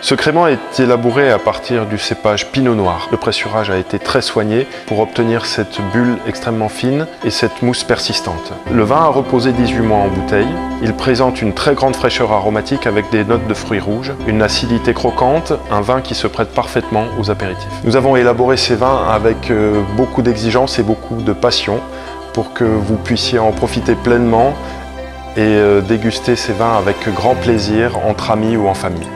Ce crément est élaboré à partir du cépage Pinot Noir. Le pressurage a été très soigné pour obtenir cette bulle extrêmement fine et cette mousse persistante. Le vin a reposé 18 mois en bouteille. Il présente une très grande fraîcheur aromatique avec des notes de fruits rouges, une acidité croquante, un vin qui se prête parfaitement aux apéritifs. Nous avons élaboré ces vins avec euh, beaucoup d'exigence et beaucoup de passion pour que vous puissiez en profiter pleinement et euh, déguster ces vins avec grand plaisir entre amis ou en famille.